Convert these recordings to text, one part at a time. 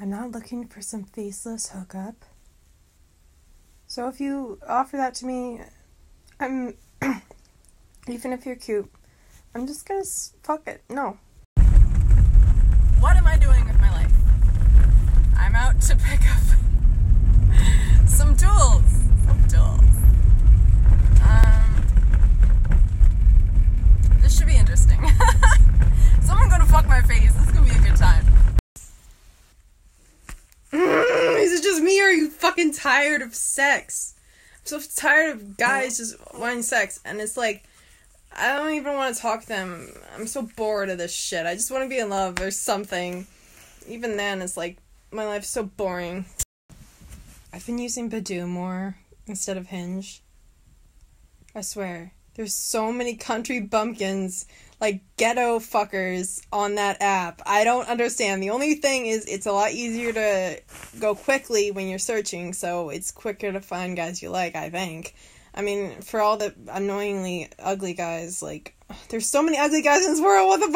I'm not looking for some faceless hookup. So if you offer that to me, I'm. even if you're cute, I'm just gonna fuck it. No. What am I doing with my life? I'm out to pick up some tools. Some tools. Um, this should be interesting. Someone gonna fuck my face. This is gonna be a good time. Is it just me or are you fucking tired of sex? I'm so tired of guys just wanting sex and it's like I don't even want to talk to them. I'm so bored of this shit. I just want to be in love or something. Even then it's like my life's so boring. I've been using Badoo more instead of Hinge. I swear. There's so many country bumpkins, like ghetto fuckers on that app. I don't understand. The only thing is it's a lot easier to go quickly when you're searching, so it's quicker to find guys you like, I think. I mean, for all the annoyingly ugly guys, like there's so many ugly guys in this world. What the fuck?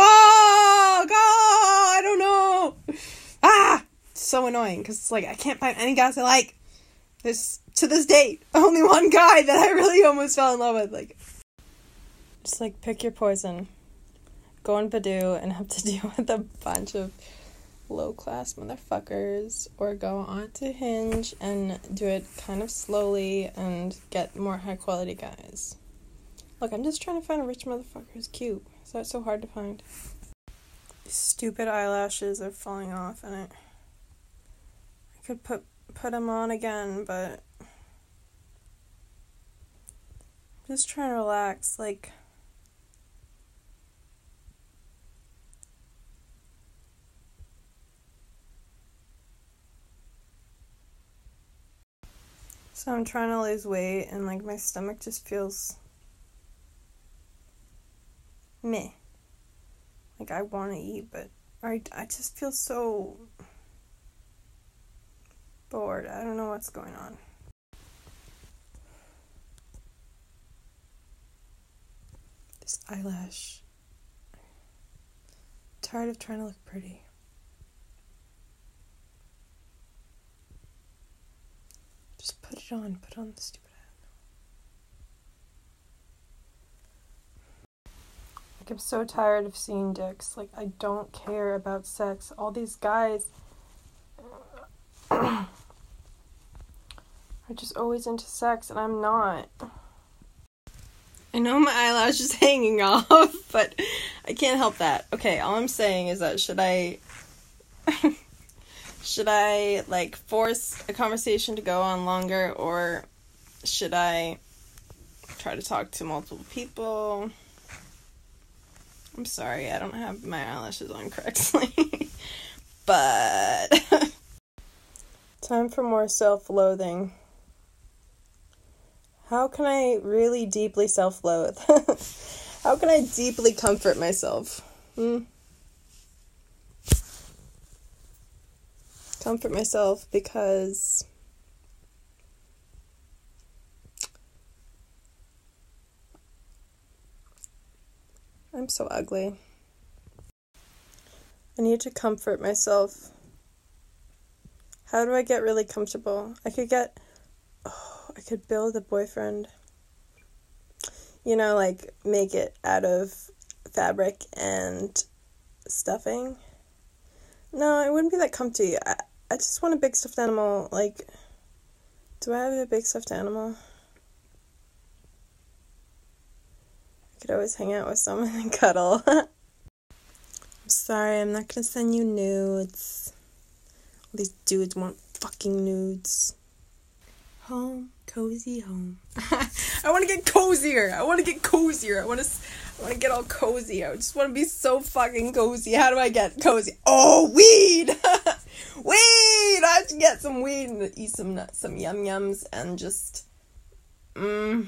Oh, I don't know. Ah, so annoying because it's like I can't find any guys I like. There's to this date only one guy that I really almost fell in love with. Like, just like pick your poison. Go on Badoo and have to deal with a bunch of low class motherfuckers, or go on to Hinge and do it kind of slowly and get more high quality guys. Look, I'm just trying to find a rich motherfucker who's cute. Is that so hard to find? Stupid eyelashes are falling off, and it. I could put put them on again, but I'm just trying to relax. Like, so I'm trying to lose weight, and like my stomach just feels meh. Like I want to eat, but I I just feel so bored. I don't know what's going on. This eyelash. tired of trying to look pretty. Just put it on. Put on the stupid hat. Like I'm so tired of seeing dicks. Like I don't care about sex. All these guys are just always into sex and I'm not. I know my eyelash is hanging off, but I can't help that. Okay, all I'm saying is that should I should I like force a conversation to go on longer or should I try to talk to multiple people? I'm sorry, I don't have my eyelashes on correctly. but time for more self-loathing. How can I really deeply self loathe? How can I deeply comfort myself? Hmm? Comfort myself because I'm so ugly. I need to comfort myself. How do I get really comfortable? I could get oh, I could build a boyfriend. You know, like make it out of fabric and stuffing. No, it wouldn't be that comfy. I, I just want a big stuffed animal. Like, do I have a big stuffed animal? I could always hang out with someone and cuddle. I'm sorry, I'm not gonna send you nudes. All these dudes want fucking nudes. Home, cozy home. I want to get cozier. I want to get cozier. I want to. I want to get all cozy. I just want to be so fucking cozy. How do I get cozy? Oh, weed, weed. I have to get some weed and eat some nuts, some yum yums, and just, mm,